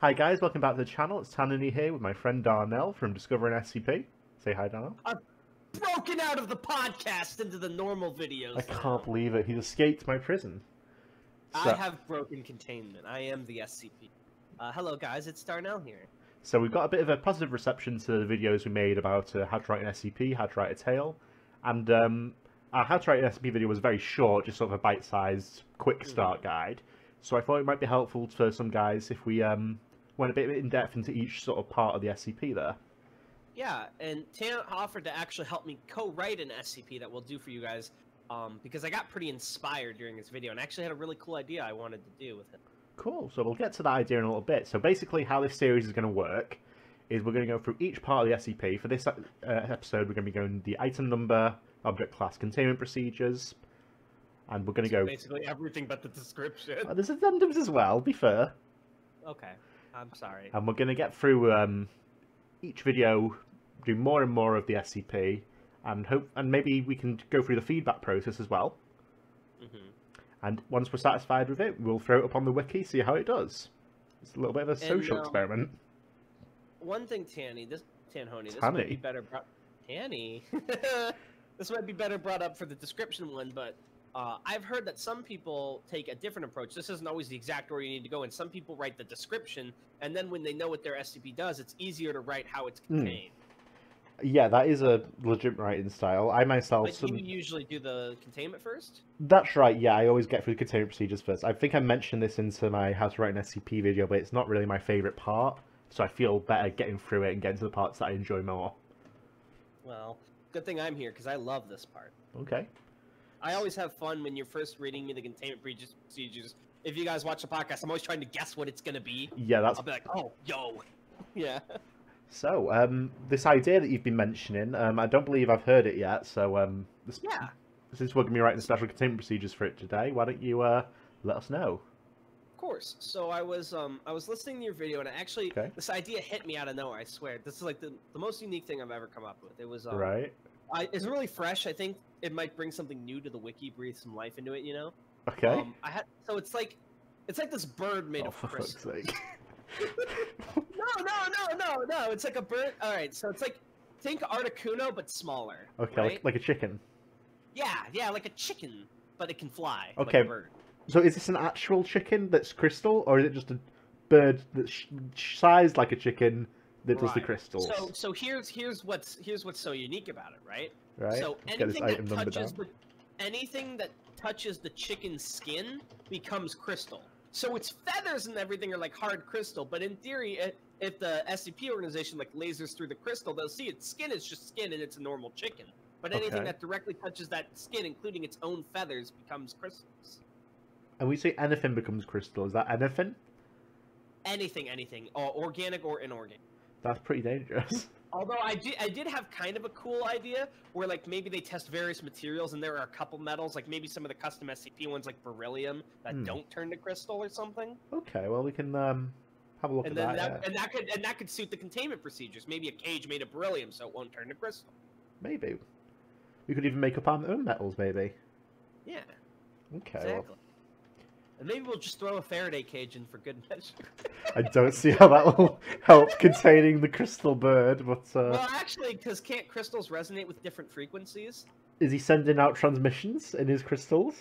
Hi guys, welcome back to the channel. It's Tanhony here with my friend Darnell from Discovering SCP. Say hi, Darnell. I've broken out of the podcast into the normal videos. I can't believe it. He's escaped my prison. I have broken containment. I am the SCP. Uh, hello, guys. It's Darnell here. So we've got a bit of a positive reception to the videos we made about uh, how to write an SCP, how to write a tale, and um, our how to write an SCP video was very short, just sort of a bite-sized, quick Mm-hmm. start guide. So I thought it might be helpful for some guys if we um, went a bit in depth into each sort of part of the SCP there. Yeah, and Tan offered to actually help me co-write an SCP that we'll do for you guys, um, because I got pretty inspired during this video and actually had a really cool idea I wanted to do with it. Cool. So we'll get to that idea in a little bit. So basically, how this series is going to work is we're going to go through each part of the SCP. For this uh, episode, we're going to be going the item number, object class, containment procedures, and we're going to So go. basically everything but the description. Uh, there's addendums as well. Be fair. Okay, I'm sorry. And we're going to get through um, each video, do more and more of the SCP, and hope, and maybe we can go through the feedback process as well. hmm And once we're satisfied with it, we'll throw it up on the wiki, see how it does. It's a little bit of a And, social um, experiment. One thing, Tanny, this Tanhony, this might be better. Tanny, this might be better brought up for the description one, but uh, I've heard that some people take a different approach. This isn't always the exact order you need to go in. Some people write the description, and then when they know what their SCP does, it's easier to write how it's Hmm. contained. Yeah, that is a legit writing style. I myself, But some... you usually do the containment first. that's right. Yeah, I always get through the containment procedures first. I think I mentioned this into my how to write an SCP video, but it's not really my favorite part. So I feel better getting through it and getting to the parts that I enjoy more. Well, good thing I'm here because I love this part. Okay. I always have fun when you're first reading me the containment procedures. If you guys watch the podcast, I'm always trying to guess what it's gonna be. Yeah, that's I'll be like, oh, yo, yeah. so. Um, this idea that you've been mentioning, um, I don't believe I've heard it yet. So um, this, Yeah. since we're gonna be writing special containment procedures for it today, why don't you uh let us know? Of course. So I was um I was listening to your video and I actually Okay. this idea hit me out of nowhere. I swear. This is like the, the most unique thing I've ever come up with. It was um, right. I, it's really fresh. I think it might bring something new to the wiki, breathe some life into it. You know. Okay. Um, I had so it's like it's like this bird made oh, of crystal. sake. No, no, no, no, no. It's like a bird. All right. So it's like think Articuno but smaller. Okay, Right? like, like a chicken. Yeah, yeah, like a chicken, but it can fly. Okay. Like a bird. So is this an actual chicken that's crystal, or is it just a bird that's sized like a chicken that does the Right. crystals? So so here's here's what's here's what's so unique about it, right? Right. So Let's anything that touches the anything that touches the chicken's skin becomes crystal. So its feathers and everything are like hard crystal, but in theory, i- if the SCP organization like lasers through the crystal, they'll see its skin is just skin and it's a normal chicken. But anything Okay. that directly touches that skin, including its own feathers, becomes crystals. And we say anything becomes crystal. Is that anything? Anything, anything, or organic or inorganic. That's pretty dangerous. Although I did, I did have kind of a cool idea where like maybe they test various materials and there are a couple metals, like maybe some of the custom SCP ones like beryllium that Hmm. don't turn to crystal or something. okay, well we can um have a look And at that. that, yeah. and that could and that could suit the containment procedures. Maybe a cage made of beryllium so it won't turn to crystal. Maybe we could even make up our own metals. Maybe. Yeah, Okay. exactly. And maybe we'll just throw a Faraday cage in for good measure. I don't see how that will help containing the crystal bird, but uh, well, actually, because can't crystals resonate with different frequencies? is he sending out transmissions in his crystals?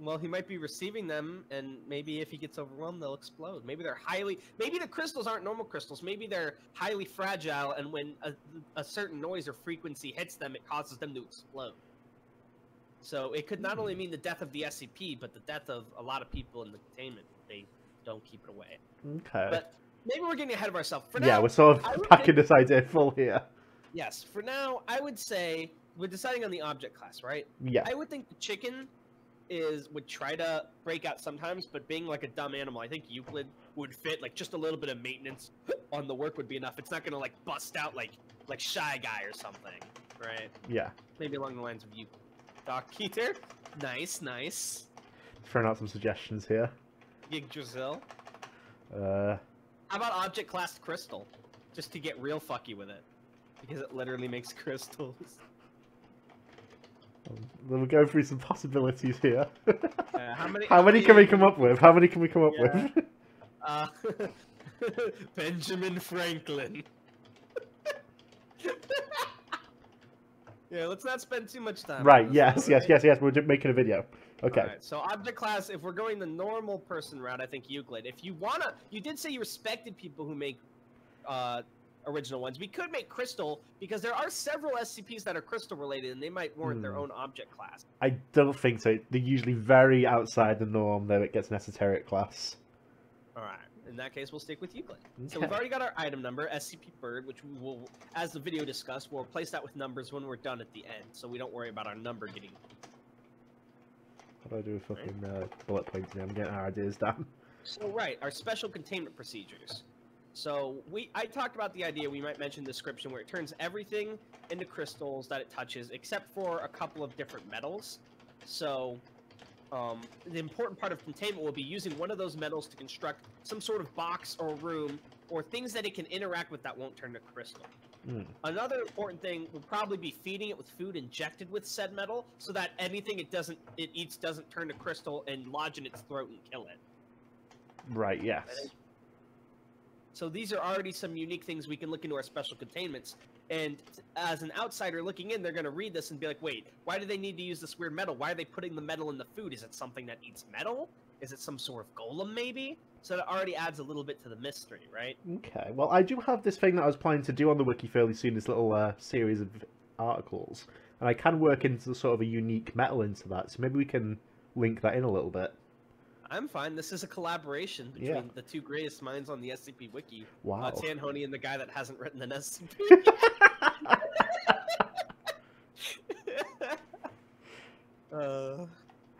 Well, he might be receiving them, and maybe if he gets overwhelmed, they'll explode. Maybe they're highly. Maybe the crystals aren't normal crystals. Maybe they're highly fragile, and when a, a certain noise or frequency hits them, it causes them to explode. So it could not only hmm. mean the death of the SCP, but the death of a lot of people in the containment. They don't keep it away. Okay. But maybe we're getting ahead of ourselves. For yeah, now, we're sort of packing this idea full here. yes. For now, I would say we're deciding on the object class, right? Yeah. I would think the chicken is would try to break out sometimes, but being like a dumb animal, I think Euclid would fit. Like just a little bit of maintenance on the work would be enough. It's not gonna like bust out like like shy guy or something, right? Yeah. Maybe along the lines of you, Doc Keeter. Nice, nice. Throwing out some suggestions here. Gig. Uh, How about object class crystal? Just to get real fucky with it, because it literally makes crystals. we'll go through some possibilities here. Uh, how many? How many can we come up with? How many can we come up Yeah. with? Uh, Benjamin Franklin. Yeah, let's not spend too much time. Right. Yes. Yes. Yes. Yes. We're making a video. Okay. So object class, if we're going the normal person route, I think Euclid. If you wanna, you did say you respected people who make uh, original ones. We could make Crystal because there are several SCPs that are Crystal related, and they might warrant their Hmm. own object class. I don't think so. They're usually very outside the norm, though it gets an esoteric class. All right. In that case, we'll stick with Euclid. So we've already got our item number, SCP Bird, which we will, as the video discussed, we'll replace that with numbers when we're done at the end, so we don't worry about our number getting. How do I do a fucking uh, bullet points now? I'm getting our ideas down. So right, our special containment procedures. So we, I talked about the idea we might mention description where it turns everything into crystals that it touches, except for a couple of different metals. So um, the important part of containment will be using one of those metals to construct some sort of box or room or things that it can interact with that won't turn to crystal. Hmm. Another important thing would probably be feeding it with food injected with said metal, so that anything it doesn't it eats doesn't turn to crystal and lodge in its throat and kill it. Right. Yes. So these are already some unique things we can look into our special containments. And as an outsider looking in, they're going to read this and be like, "Wait, why do they need to use this weird metal? Why are they putting the metal in the food? Is it something that eats metal? Is it some sort of golem, maybe?" So that already adds a little bit to the mystery, right? Okay. Well, I do have this thing that I was planning to do on the wiki fairly soon. This little uh, series of articles, and I can work into sort of a unique metal into that. So maybe we can link that in a little bit. I'm fine. This is a collaboration between Yeah. the two greatest minds on the SCP Wiki, Wow. uh, Tanhony and the guy that hasn't written an SCP. uh,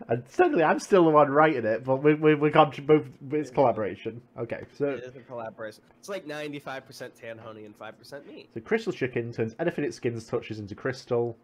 and certainly, I'm still the one writing it, but we we we both it's collaboration. Okay. So it is a collaboration. It's like 95% Tanhony and 5% me. so crystal chicken turns anything it skins touches into crystal,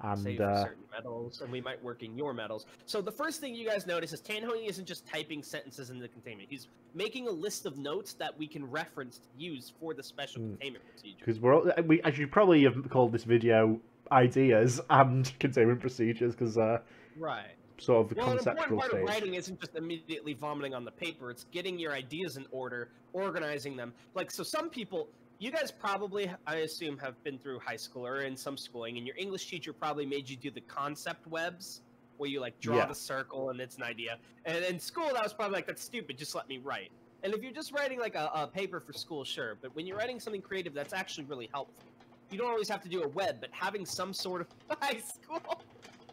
and for uh, certain metals, and we might work in your metals. So the first thing you guys notice is Tanhony isn't just typing sentences into the containment. He's making a list of notes that we can reference to use for the special Hmm. containment procedure. because we're all, we I should probably have called this video ideas and containment procedures because uh Right. sort of the Well, an important conceptual part stage. of writing isn't just immediately vomiting on the paper. It's getting your ideas in order, organizing them. Like, so some people, you guys probably, I assume, have been through high school or in some schooling, and your English teacher probably made you do the concept webs, where you like draw Yeah. the circle and it's an idea. And in school, that was probably like, that's stupid. Just let me write. And if you're just writing like a, a paper for school, sure. But when you're writing something creative, that's actually really helpful. You don't always have to do a web, but having some sort of high school,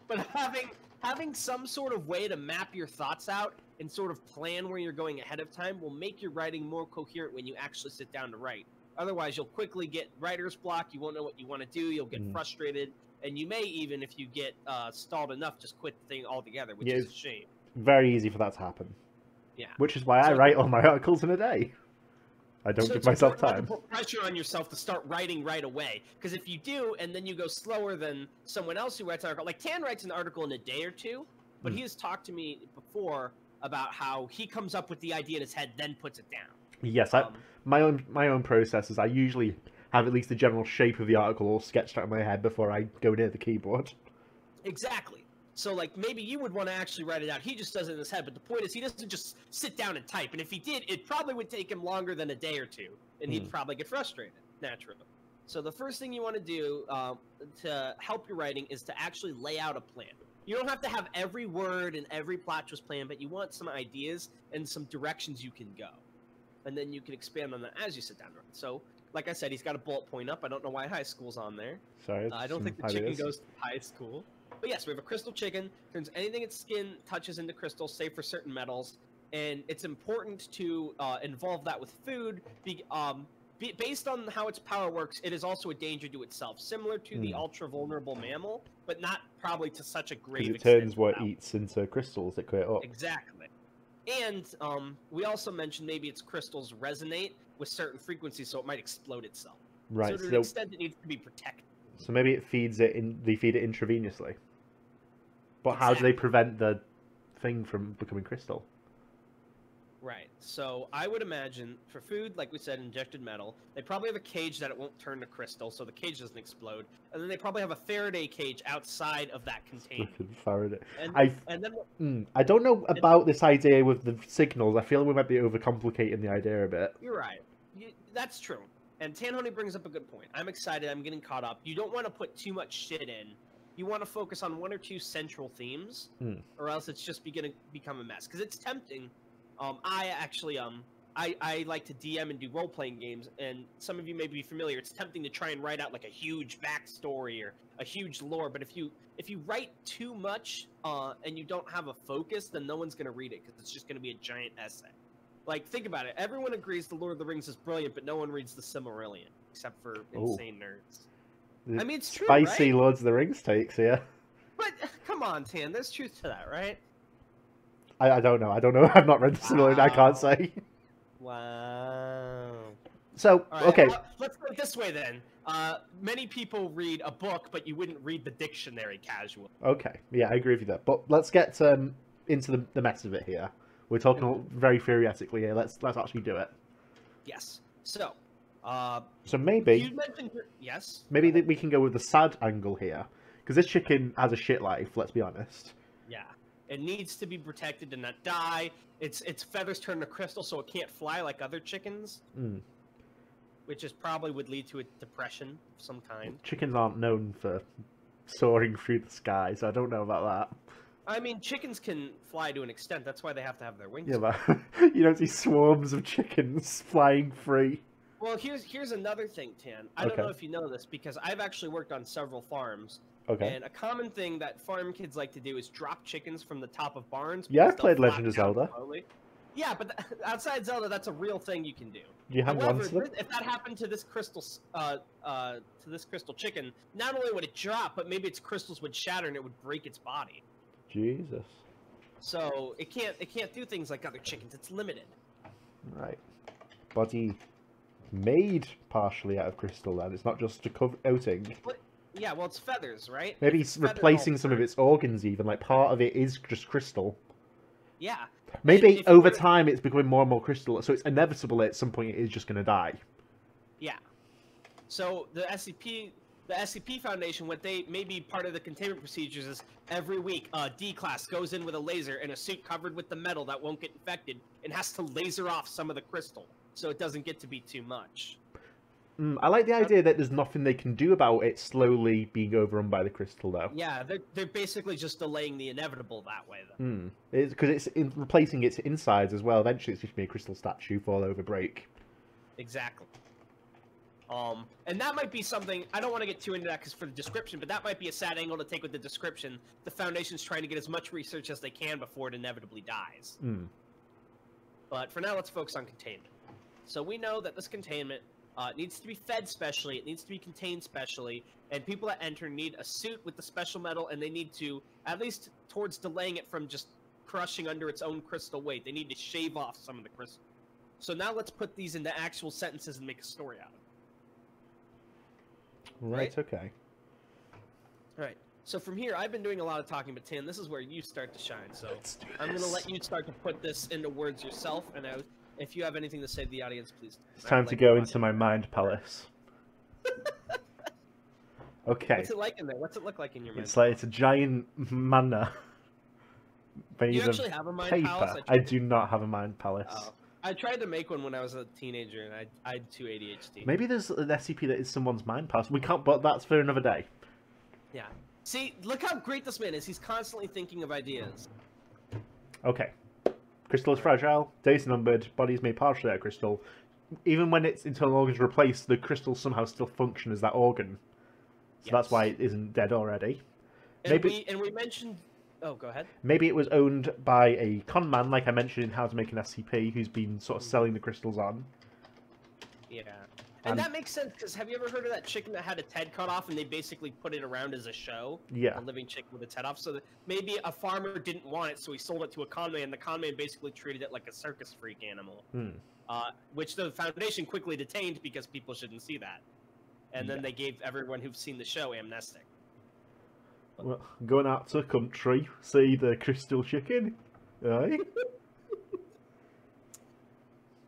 but having having some sort of way to map your thoughts out and sort of plan where you're going ahead of time will make your writing more coherent when you actually sit down to write. Otherwise, you'll quickly get writer's block. You won't know what you want to do. You'll get Mm. frustrated, and you may even, if you get uh, stalled enough, just quit the thing altogether, which Yeah, is a shame. Very easy for that to happen. Yeah. Which is why I write all my articles in a day. I don't So give myself time. to put pressure on yourself to start writing right away. Because if you do, and then you go slower than someone else who writes an article, like Tan writes an article in a day or two, but Hmm. he has talked to me before about how he comes up with the idea in his head, then puts it down. Yes, I, Um, my own my own process is I usually have at least the general shape of the article all sketched out in my head before I go near the keyboard. Exactly. So like maybe you would want to actually write it out. He just does it in his head. But the point is he doesn't just sit down and type. And if he did, it probably would take him longer than a day or two, and he'd Hmm. probably get frustrated naturally. So the first thing you want to do um, to help your writing is to actually lay out a plan. You don't have to have every word and every plot twist plan, but you want some ideas and some directions you can go, and then you can expand on that as you sit down. So, like I said, he's got a bullet point up. I don't know why high school's on there. Sorry, Uh, I don't think the chicken goes to high school. But yes, we have a crystal chicken. Turns anything its skin touches into crystal, save for certain metals. And it's important to uh, involve that with food. Be, um, be, based on how its power works, it is also a danger to itself, similar to the Hmm. ultra vulnerable mammal, but not probably to such a grave it turns what it eats into crystals that create up. Exactly. And um, we also mentioned maybe its crystals resonate with certain frequencies, so it might explode itself. Right. So to an extent, it needs to be protected. so maybe it feeds it in. They feed it intravenously. But how do they prevent the thing from becoming crystal? Right. So I would imagine for food, like we said, injected metal. They probably have a cage that it won't turn to crystal, so the cage doesn't explode. And then they probably have a Faraday cage outside of that container. Faraday. And, I and then mm, I don't know about this idea with the signals. I feel like we might be overcomplicating the idea a bit. you're right. You, that's true. And Tanhony brings up a good point. I'm excited. I'm getting caught up. You don't want to put too much shit in. You want to focus on one or two central themes, Hmm. or else it's just going to become a mess. Because it's tempting. Um, I actually um, I, I like to DM and do role playing games, and some of you may be familiar. It's tempting to try and write out like a huge backstory or a huge lore, but if you if you write too much uh, and you don't have a focus, then no one's going to read it because it's just going to be a giant essay. Like, think about it. Everyone agrees the Lord of the Rings is brilliant, but no one reads the Silmarillion except for Oh. insane nerds. The I mean, it's true, Spicy right? Lords of the Rings takes here. But come on, Tan. There's truth to that, right? I, I don't know. I don't know. I've not read the Silmarillion. I can't say. Wow. So right, okay, uh, let's put it this way then. Uh, many people read a book, but you wouldn't read the dictionary casually. okay, yeah, I agree with you there. But let's get um, into the, the mess of it here. We're talking very theoretically here. Let's let's actually do it. Yes. So, uh, So maybe you mentioned yes. maybe that we can go with the sad angle here because this chicken has a shit life. Let's be honest. Yeah. It needs to be protected and not die. Its its feathers turn to crystal, so it can't fly like other chickens, Mm. which is probably would lead to a depression of some kind. Chickens aren't known for soaring through the sky, so I don't know about that. I mean, chickens can fly to an extent. That's why they have to have their wings. Yeah, but you don't see swarms of chickens flying free. Well, here's here's another thing, Tan. I don't know if you know this because I've actually worked on several farms, Okay. and a common thing that farm kids like to do is drop chickens from the top of barns. Yeah, I've played Legend of Zelda. slowly. Yeah, but th- outside Zelda, that's a real thing you can do. Do you on However, th- if that happened to this crystal, uh, uh, to this crystal chicken, not only would it drop, but maybe its crystals would shatter and it would break its body. Jesus. So it can't it can't do things like other chickens. It's limited. Right. Body made partially out of crystal then. It's not just a cover- coating. Yeah, well, it's feathers, right? Maybe It's it's replacing some of its organs even. Like part of it is just crystal. Yeah, Maybe if over time it's becoming more and more crystal, so it's inevitable at some point it is just going to die. yeah. So the SCP, the SCP Foundation, what they maybe part of the containment procedures is every week, a D class goes in with a laser in a suit covered with the metal that won't get infected and has to laser off some of the crystal so it doesn't get to be too much. Mm, I like the idea that there's nothing they can do about it slowly being overrun by the crystal, though. Yeah, they're they're basically just delaying the inevitable that way. Though. Mm. It's because it's in, replacing its insides as well. Eventually, it's just gonna be a crystal statue fall over break. Exactly. Um, and that might be something I don't want to get too into that because for the description, but that might be a sad angle to take with the description. The Foundation's trying to get as much research as they can before it inevitably dies. Mm. But for now, let's focus on containment. So we know that this containment uh, needs to be fed specially, it needs to be contained specially, and people that enter need a suit with the special metal, and they need to, at least towards delaying it from just crushing under its own crystal weight, they need to shave off some of the crystal. So now let's put these into actual sentences and make a story out of it. Right, Right? Okay. All right. So from here, I've been doing a lot of talking, but Tan, this is where you start to shine. So Let's do I'm going to let you start to put this into words yourself, and I, if you have anything to say to the audience, please. It's time like to go into my mind palace. okay. What's it like in there? What's it look like in your mind? It's like it's a giant manor made you actually have a mind paper. palace? I to- do not have a mind palace. Oh. I tried to make one when I was a teenager, and I, I had two ADHD. Maybe there's an SCP that is someone's mind palace. We can't, but that's for another day. Yeah. See, look how great this man is. He's constantly thinking of ideas. Okay. Crystal is fragile, days numbered, bodies made partially out of crystal. Even when its internal organs replaced, the crystals somehow still function as that organ. So that's why it isn't dead already. And Maybe- we and we mentioned. Oh, go ahead. Maybe it was owned by a con man, like I mentioned in How to Make an SCP, who's been sort of selling the crystals on. Yeah. And Um, that makes sense because have you ever heard of that chicken that had its head cut off and they basically put it around as a show? Yeah. A living chicken with its head off. So that maybe a farmer didn't want it, so he sold it to a con man. The con man basically treated it like a circus freak animal, Hmm. uh, which the foundation quickly detained because people shouldn't see that. And then they gave everyone who've seen the show amnestic. Well, going out to country, see the crystal chicken. Aye?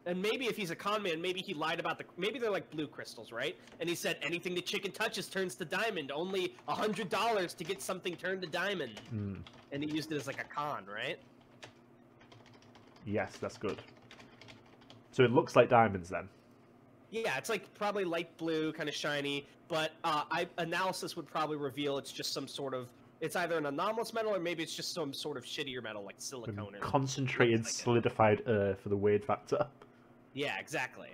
and maybe if he's a con man, maybe he lied about the. Maybe they're like blue crystals, right? And he said anything the chicken touches turns to diamond. Only a hundred dollars to get something turned to diamond, Hmm. and he used it as like a con, right? Yes, that's good. So it looks like diamonds then. Yeah, it's like probably light blue, kind of shiny, but uh, I analysis would probably reveal it's just some sort of. It's either an anomalous metal or maybe it's just some sort of shittier metal like silicone. or- Concentrated, like solidified earth for the weird factor. Yeah, exactly.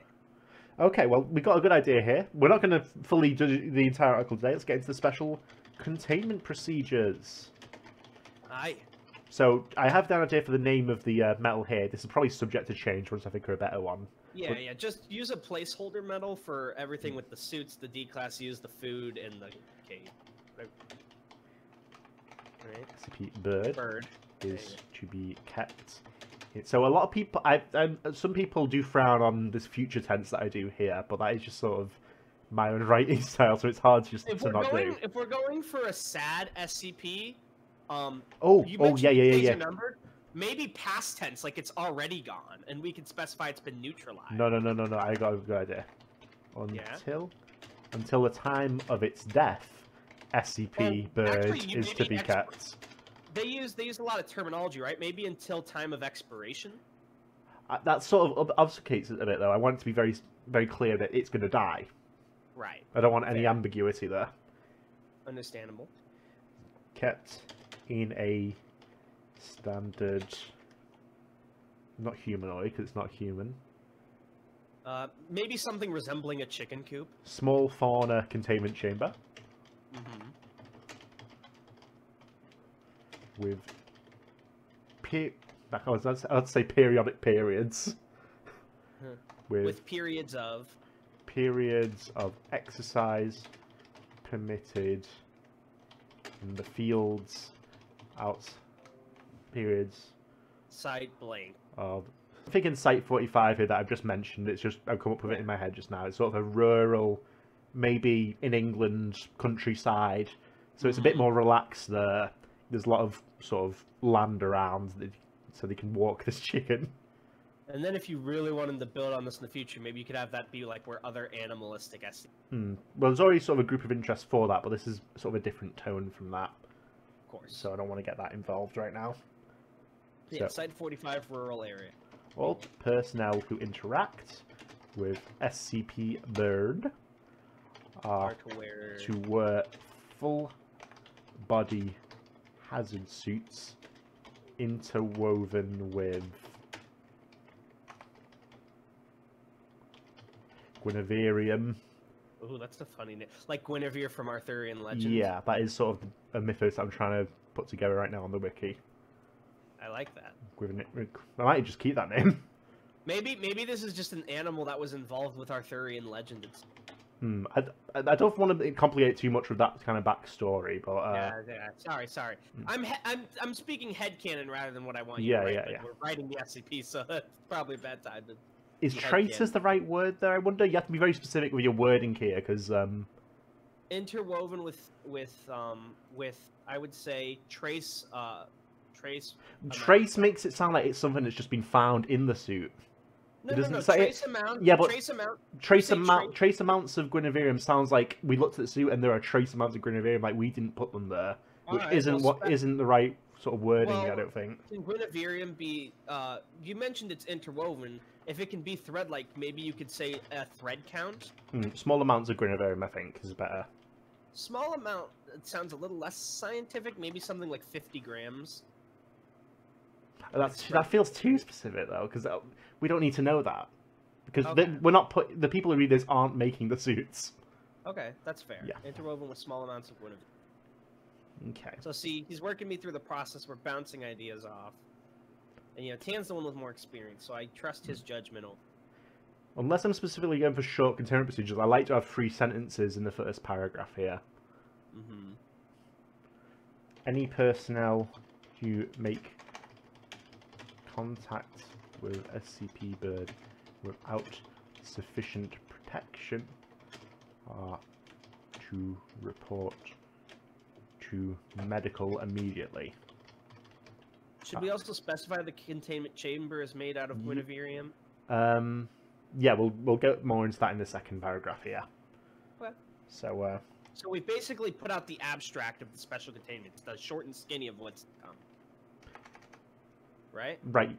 Okay, well, we got a good idea here. We're not going to fully do the entire article today. Let's get into the special containment procedures. I So, I have down idea for the name of the uh, metal here. This is probably subject to change once I think of a better one. yeah But- yeah just use a placeholder metal for everything with the suits, the D class use the food and the cave. Right, SCP bird bird. is to be kept. So a lot of people, I, um, some people do frown on this future tense that I do here, but that is just sort of my own writing style, so it's hard just If to not going, do. if we're going for a sad SCP, um, Oh, you oh yeah, yeah, yeah, yeah. numbered. Maybe past tense, like it's already gone, and we can specify it's been neutralized. No, no, no, no, no. I got a good idea. Yeah? Until, until the time of its death, SCP Well, bird actually, is to be be kept. They use they use a lot of terminology, right? Maybe until time of expiration. Uh, That sort of ob- obfuscates it a bit, though. I want it to be very, very clear that it's going to die. Right. I don't want any Fair. ambiguity there. Understandable. Kept in a standard, not humanoid because it's not human. Uh, maybe something resembling a chicken coop. Small fauna containment chamber Mm-hmm. With. Pe- I was I'd say periodic periods. With With periods of periods of exercise permitted in the fields out periods site blank. of I think in Site 45 here that I've just mentioned, it's just I've come up with it in my head just now. It's sort of a rural, maybe in England countryside, so it's a bit Mhm. more relaxed there. There's a lot of sort of land around, that- so they can walk this chicken. And then if you really wanted to build on this in the future, maybe you could have that be like where other animalistic SCP. Hmm. Well, there's already sort of a group of interest for that, but this is sort of a different tone from that, Of course. so I don't want to get that involved right now. yeah, so- site 45 rural area. All personnel who interact with SCP Bird are Are to where to wear full body hazard suits interwoven with Guineverium. Ooh, that's the funny name. Like Guinevere from Arthurian legend. Yeah, that is sort of a mythos I'm trying to put together right now on the wiki. I like that. I might just keep that name. Maybe maybe this is just an animal that was involved with Arthurian legend. It's, Hmm. I, I don't want to complicate too much with that kind of backstory, but uh, yeah, yeah. Sorry, sorry. Hmm. I'm he- I'm I'm speaking headcanon rather than what I want you Yeah, to write. yeah, yeah. We're writing the SCP, so that's probably a bad time to is yeah. the right word there? I wonder. You have to be very specific with your wording here, because um, interwoven with with um with I would say trace uh trace trace makes it sound like it's something that's just been found in the suit. No it no doesn't no say- trace amount yeah, but- trace amount Trace amount, tra- trace amounts of Guineverium sounds like we looked at the suit and there are trace amounts of Guineverium, like we didn't put them there, which Alright, isn't well, what isn't the right sort of wording. I don't think. Can Guineverium be uh you mentioned it's interwoven. If it can be thread like maybe you could say a thread count. Hmm, small amounts of Guineverium, I think, is better. Small amount it sounds a little less scientific, maybe something like 50 grams. That's that feels too specific though, because we don't need to know that because Okay. they, we're not put the people who read this aren't making the suits. Okay, that's fair. Yeah. Interwoven with small amounts of Guinevere. Okay. So see, he's working me through the process. We're bouncing ideas off. And you know, Tan's the one with more experience, so I trust his judgment. over- Unless I'm specifically going for short containment procedures, I like to have three sentences in the first paragraph here. Mhm. Any personnel who make contact with SCP Bird without sufficient protection are to report to medical immediately. Should we also specify the containment chamber is made out of Guineverium? Um, yeah, we'll we'll go more into that in the second paragraph here. Okay. So, uh, So we basically put out the abstract of the special containment, the short and skinny of what's to come. Right? right.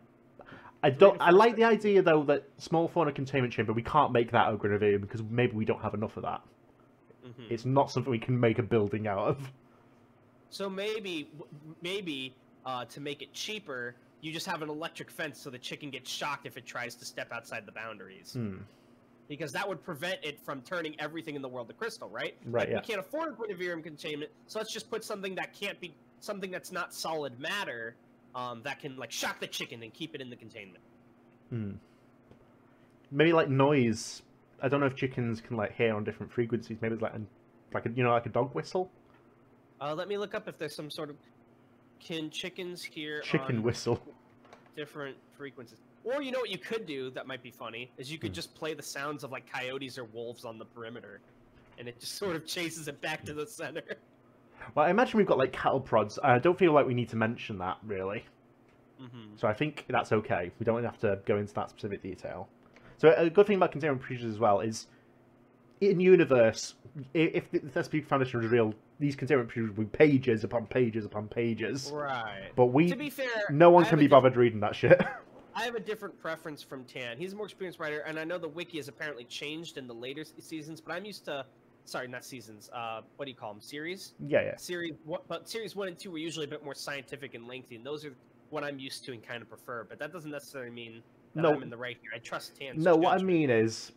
I don't. I like the idea though that small fauna containment chamber. We can't make that at Guineverium because maybe we don't have enough of that. Mhm. It's not something we can make a building out of. So maybe, maybe uh, to make it cheaper, you just have an electric fence so the chicken gets shocked if it tries to step outside the boundaries. Hmm. Because that would prevent it from turning everything in the world to crystal, right? Right, Like, yeah. We can't afford Guinevere containment, so let's just put something that can't be something that's not solid matter um, that can like shock the chicken and keep it in the containment. Hmm. Maybe like noise. I don't know if chickens can like hear on different frequencies. Maybe it's like an, like a, you know like a dog whistle. Uh, let me look up if there's some sort of can chickens hear Chicken whistle. different frequencies. Or you know what you could do that might be funny is you could Hmm. just play the sounds of like coyotes or wolves on the perimeter, and it just sort of chases it back to the center. Well, I imagine we've got like cattle prods. I don't feel like we need to mention that really. hmm So I think that's okay. We don't have to go into that specific detail. So a good thing about containment procedures as well is, in universe, if the the Foundation was real, these containment procedures would be pages upon pages upon pages. Right. But we, to be fair, no one I can be bothered reading that shit. I have a different preference from Tan. He's a more experienced writer, and I know the wiki has apparently changed in the later seasons. But I'm used to, sorry, not seasons. Uh, what do you call them? Series. yeah, yeah. Series. What? But series one and two were usually a bit more scientific and lengthy, and those are what I'm used to and kind of prefer. But that doesn't necessarily mean that No. I'm in the right here. I trust Tan's No, what I mean is,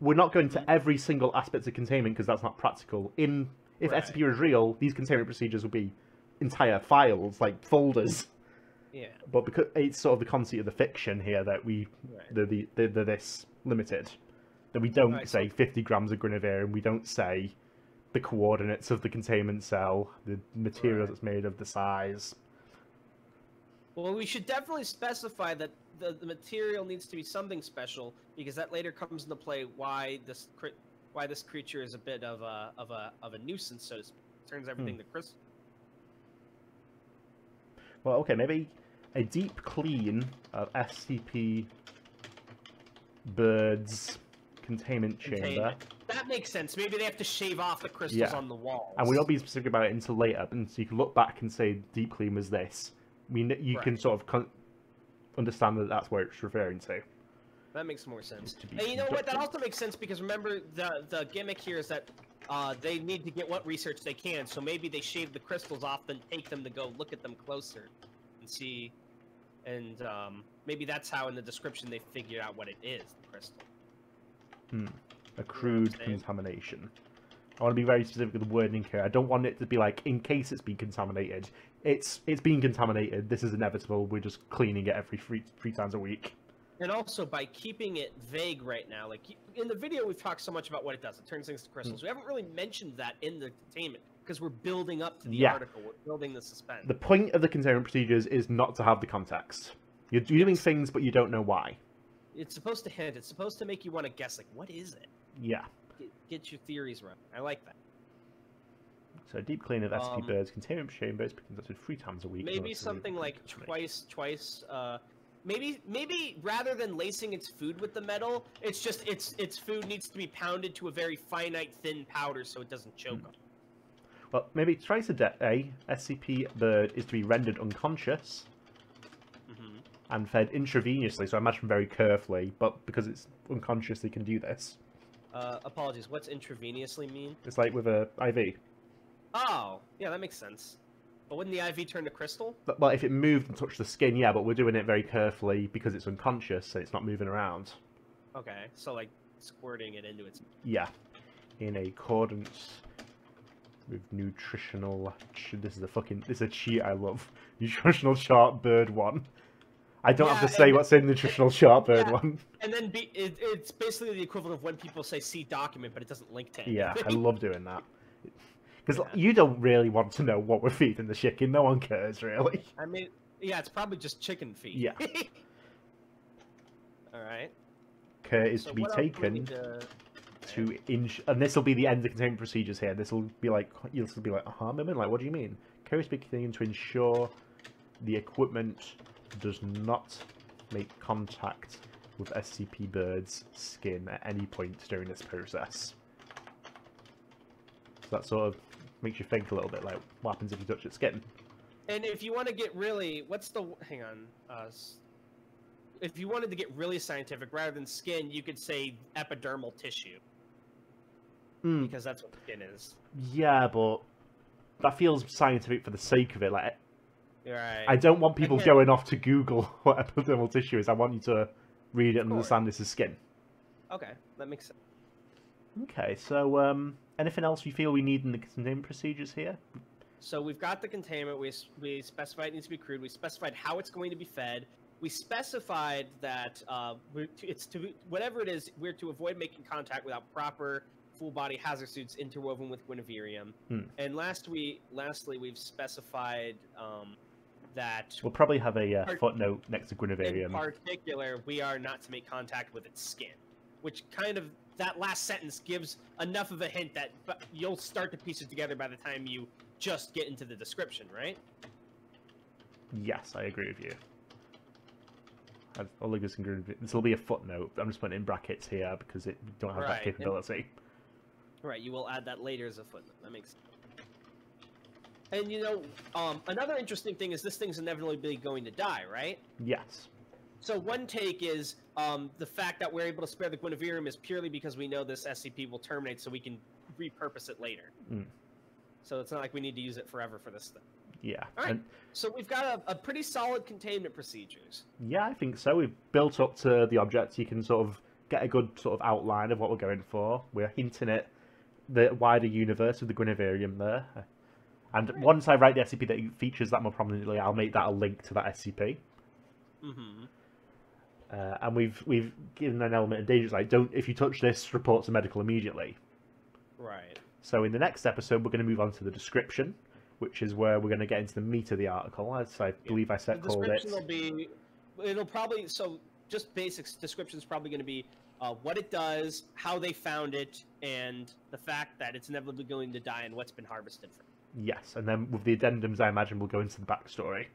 we're not going to Mhm. every single aspect of containment because that's not practical. In if Right. SCP is real, these containment procedures would be entire files, like folders. Yeah. But because it's sort of the conceit of the fiction here that we Right. the the, the, the this limited that we don't Right, say 50 grams of and we don't say the coordinates of the containment cell, the materials Right. it's made of, the size. Well, we should definitely specify that the, the material needs to be something special because that later comes into play why this why this creature is a bit of a of a of a nuisance. So it turns everything Hmm. to crystal. Well, okay, maybe a deep clean of SCP birds containment chamber. Containment. That makes sense. Maybe they have to shave off the crystals Yeah. on the walls. And we won't be specific about it until later, and so you can look back and say deep clean was this. I mean, you can sort of understand that that's where it's referring to. That makes more sense. To be And you know what? That also makes sense because remember the the gimmick here is that uh, they need to get what research they can. So maybe they shave the crystals off, and take them to go look at them closer and see. And um, maybe that's how in the description they figured out what it is, the crystal. Hmm. Accrued saying? contamination. I want to be very specific with the wording here. I don't want it to be like in case it's been contaminated. It's it's been contaminated. This is inevitable. We're just cleaning it every three three times a week. And also by keeping it vague right now, like in the video, we've talked so much about what it does. It turns things to crystals. We haven't really mentioned that in the containment because we're building up to the Yeah. article. We're building the suspense. The point of the containment procedures is not to have the context. You're doing things, but you don't know why. It's supposed to hint. It's supposed to make you want to guess. Like, what is it? Yeah. Get, get your theories right. I like that. So a deep clean of SCP Um, birds containment chambers be conducted three times a week. Maybe something like twice, twice. Uh, maybe, maybe rather than lacing its food with the metal, it's just its its food needs to be pounded to a very finite, thin powder so it doesn't choke Hmm. on. Well, maybe twice a day, SCP bird is to be rendered unconscious and fed intravenously. So I imagine very carefully, but because it's unconscious, they can do this. Uh, apologies. What's intravenously mean? It's like with a IV. Oh, yeah, that makes sense. But wouldn't the IV turn to crystal? But, well, if it moved and touched the skin, yeah, but we're doing it very carefully because it's unconscious, so it's not moving around. Okay, so like squirting it into its. Yeah, in accordance with nutritional. This is a fucking. This is a cheat I love. Nutritional chart bird one. I don't have to say what's in the nutritional chart bird Yeah. one. And then be, it, it's basically the equivalent of when people say "see document," but it doesn't link to anything. Yeah, I love doing that. Because Yeah. you don't really want to know what we're feeding the chicken. No one cares, really. I mean, yeah, it's probably just chicken feed. Yeah. All right. Care is So to be what else do we taken to- to ins- and this will be the end of containment procedures here. This will be like you'll still be like, uh-huh, moment, like what do you mean? Care is to be taken to ensure the equipment does not make contact with SCP Bird's skin at any point during this process. So that sort of makes you think a little bit like, what happens if you touch its skin? And if you want to get really, what's the? Hang on. Uh, if you wanted to get really scientific, rather than skin, you could say epidermal tissue Hmm, because that's what skin is. yeah, but that feels scientific for the sake of it. Like, Right. I don't want people going off to Google what epidermal tissue is. I want you to read it and understand this is skin. Okay, that makes sense. Okay, so um, anything else you feel we need in the containment procedures here? So we've got the containment. We we specified it needs to be crude. We specified how it's going to be fed. We specified that uh, it's to whatever it is. We're to avoid making contact without proper full body hazard suits interwoven with Guineverium. Hmm. And last we lastly we've specified um, that We'll probably have a uh, footnote next to in particular we are not to make contact with its skin, which kind of that last sentence gives enough of a hint that you'll start to piece it together by the time you just get into the description, right? Yes, I agree with you. I- I'll look at some This will be a footnote. I'm just putting it in brackets here because it don't have Right, that and- capability. Right, you will add that later as a footnote. That makes sense. And you know, um, another interesting thing is this thing's inevitably going to die, right? Yes. So one take is um, the fact that we're able to spare the Guineverium is purely because we know this SCP will terminate, so we can repurpose it later. Mm. So it's not like we need to use it forever for this thing. Yeah. All right. And So we've got a, a pretty solid containment procedures. yeah, I think so. We've built up to the object. So you can sort of get a good sort of outline of what we're going for. We're hinting at the wider universe of the Guineverium there. And once I write the SCP that features that more prominently, I'll make that a link to that SCP. Mm-hmm. Uh, and we've we've given an element of danger. It's like, don't if you touch this, report to medical immediately. Right. So in the next episode, we're going to move on to the description, which is where we're going to get into the meat of the article, as I believe I The said called it. description will be. It'll probably so just basics. Description is probably going to be uh, what it does, how they found it, and the fact that it's inevitably going to die and what's been harvested from. Yes, and then with the addendums, I imagine we'll go into the backstory.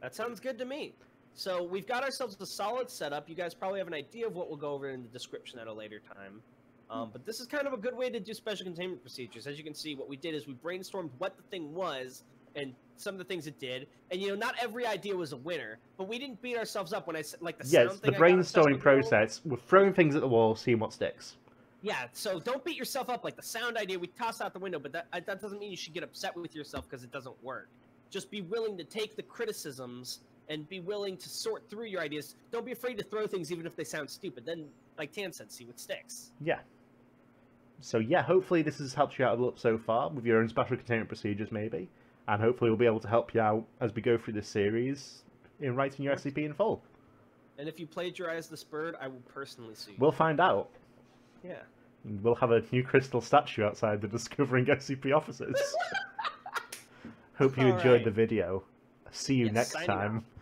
That sounds good to me. So we've got ourselves a solid setup. You guys probably have an idea of what we'll go over in the description at a later time. Um, but this is kind of a good way to do special containment procedures. As you can see, what we did is we brainstormed what the thing was and some of the things it did. And you know, not every idea was a winner, but we didn't beat ourselves up when I said like the Yes, the thing I got obsessed brainstorming with the whole- process. We're throwing things at the wall, seeing what sticks. Yeah, so don't beat yourself up. Like the sound idea, we tossed out the window, but that that doesn't mean you should get upset with yourself because it doesn't work. Just be willing to take the criticisms and be willing to sort through your ideas. Don't be afraid to throw things even if they sound stupid. Then, like Tan said, see what sticks. Yeah. So yeah, hopefully this has helped you out a lot so far with your own special containment procedures, maybe, and hopefully we'll be able to help you out as we go through this series in writing your SCP in full. And if you plagiarize this bird, I will personally sue you. We'll find out. Yeah. We'll have a new crystal statue outside the Discovering SCP offices. Hope you All enjoyed right. the video. See you Yes, next time off.